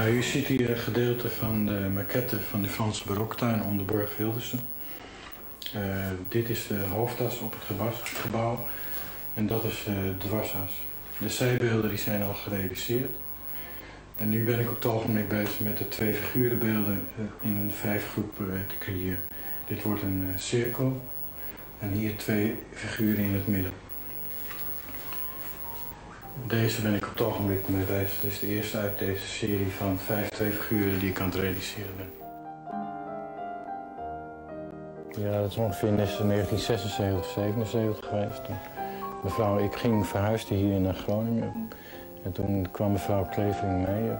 Nou, u ziet hier een gedeelte van de maquette van de Franse baroktuin om de borg Hildersen. Uh, dit is de hoofdas op het gebouw en dat is de dwarsas. De zijbeelden die zijn al gerealiseerd. En nu ben ik op het ogenblik bezig met de twee figurenbeelden eh, in een vijfgroep te creëren. Dit wordt een cirkel en hier twee figuren in het midden. Deze ben ik op het ogenblik mee bezig. Dit is de eerste uit deze serie van vijf twee figuren die ik aan het realiseren ben. Ja, dat is ongeveer 1976, 77 geweest. Mevrouw, ik ging verhuisde hier naar Groningen. En toen kwam mevrouw Klevering mee,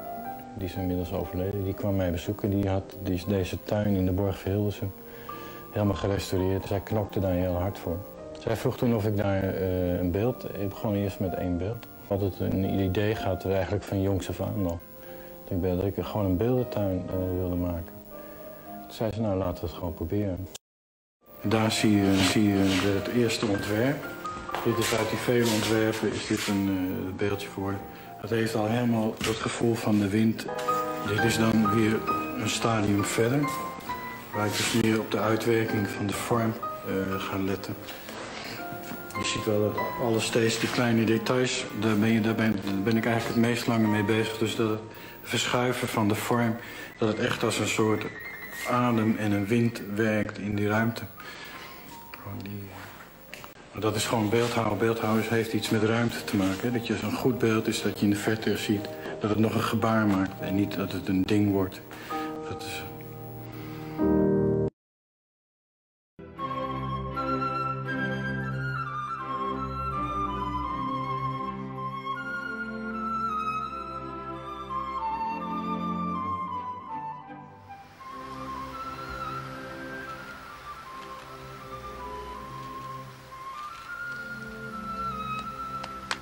die is inmiddels overleden. Die kwam mij bezoeken. Die had die deze tuin in de Borg Verhildesum helemaal gerestaureerd. Zij knokte daar heel hard voor. Zij vroeg toen of ik daar uh, een beeld... Ik begon eerst met één beeld. Altijd een idee gaat eigenlijk van jongs af aan al. Ik ben dat ik gewoon een beeldentuin uh, wilde maken. Toen zei ze, nou laten we het gewoon proberen. Daar zie je, zie je het eerste ontwerp. Dit is uit die vele ontwerpen is dit een uh, beeldje geworden. Het heeft al helemaal het gevoel van de wind. Dit is dan weer een stadium verder. Waar ik dus meer op de uitwerking van de vorm uh, ga letten. Je ziet wel alles steeds die kleine details, daar ben, ben, ik eigenlijk het meest lange mee bezig. Dus dat het verschuiven van de vorm, dat het echt als een soort adem en een wind werkt in die ruimte. Maar dat is gewoon beeldhouden. Beeldhouden heeft iets met ruimte te maken. Dat je een goed beeld is dat je in de verte ziet dat het nog een gebaar maakt en niet dat het een ding wordt. Dat is...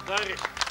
Padre.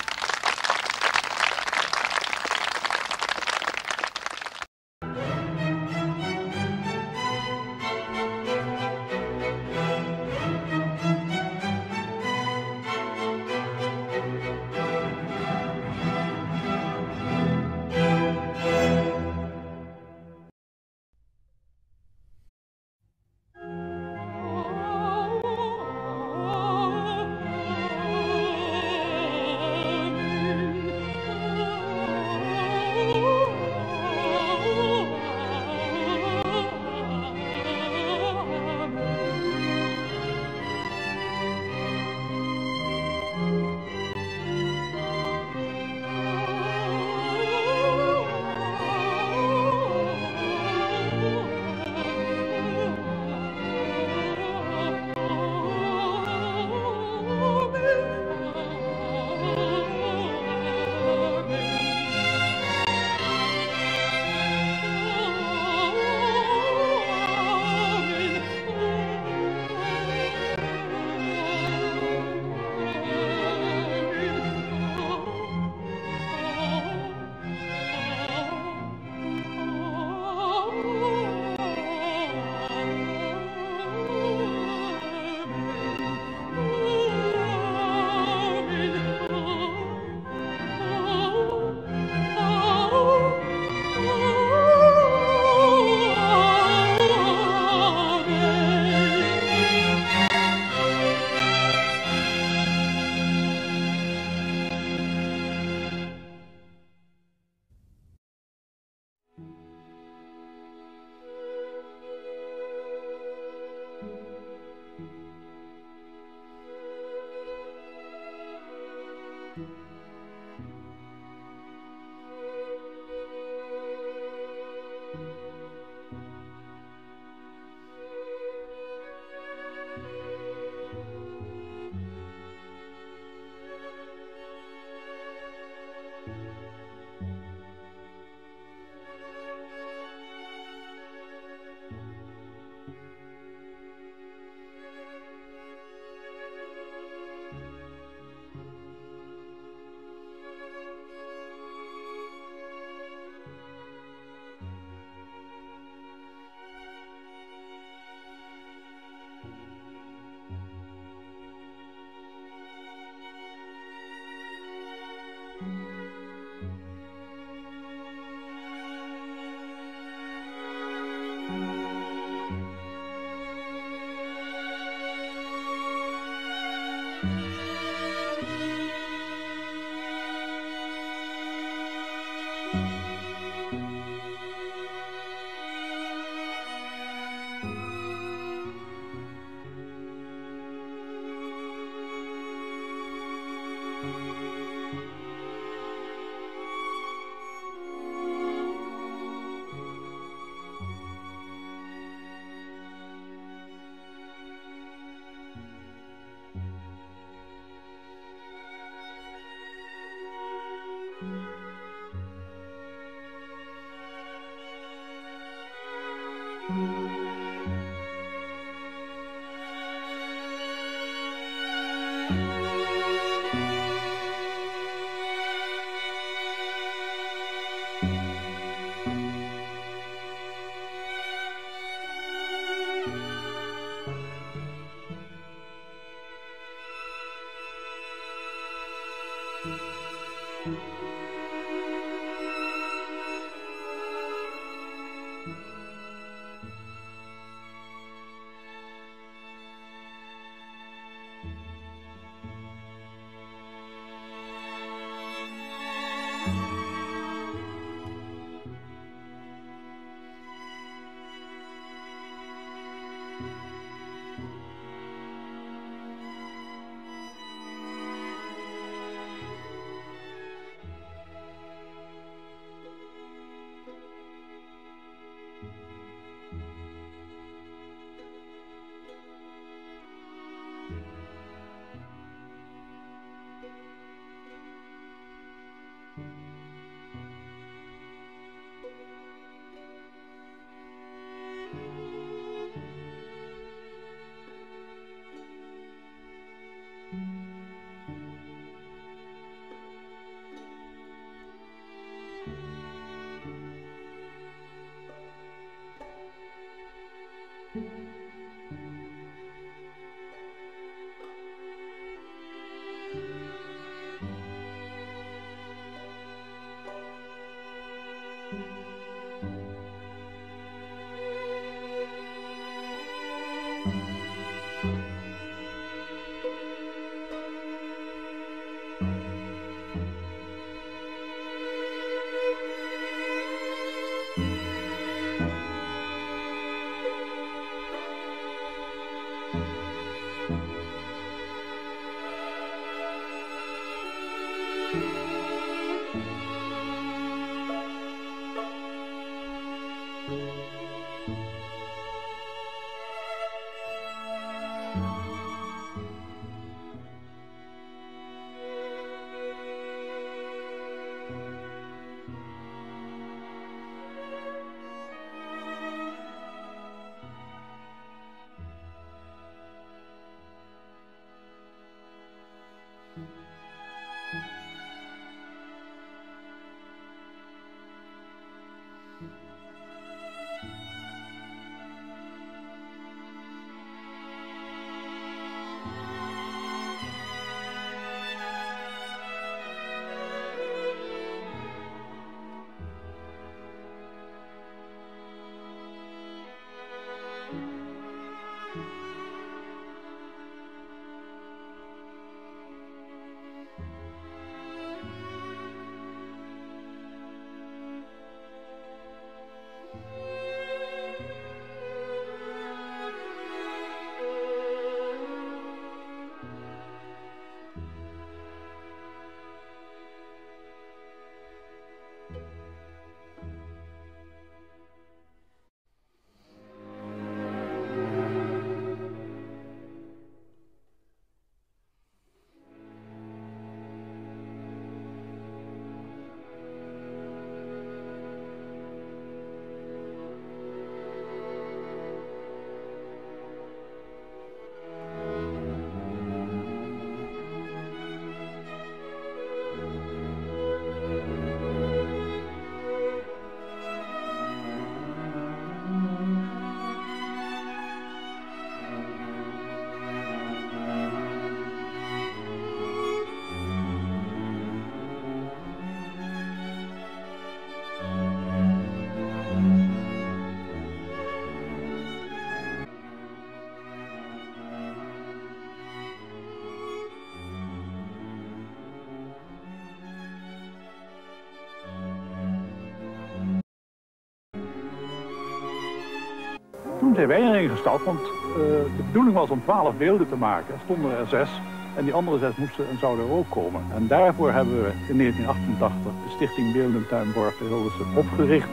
Wij erin gestapt, want uh, de bedoeling was om twaalf beelden te maken. Er stonden er zes en die andere zes moesten en zouden er ook komen. En daarvoor hebben we in 1988 de Stichting Beelden Tuinborg de Hilversum opgericht.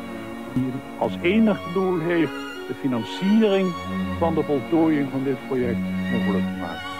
Die als enig doel heeft de financiering van de voltooiing van dit project mogelijk te maken.